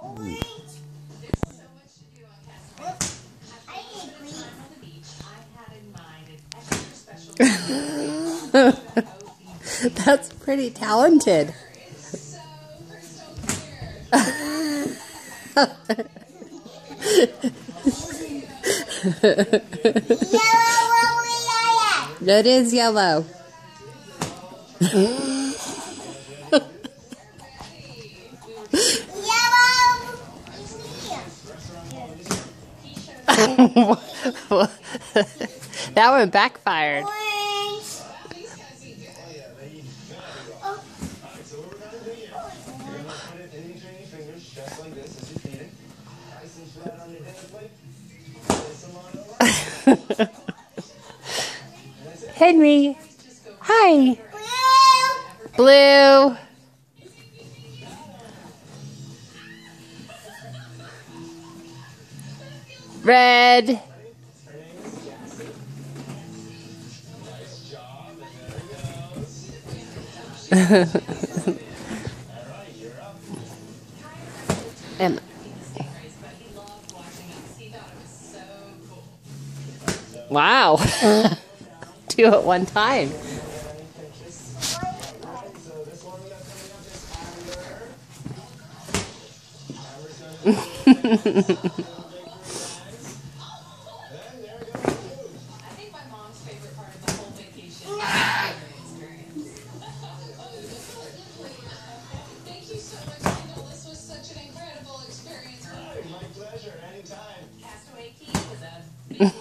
That's pretty talented. It is yellow. that one backfired. Henry. Hi. Blue. Blue. Red. and wow. Two at one time. that.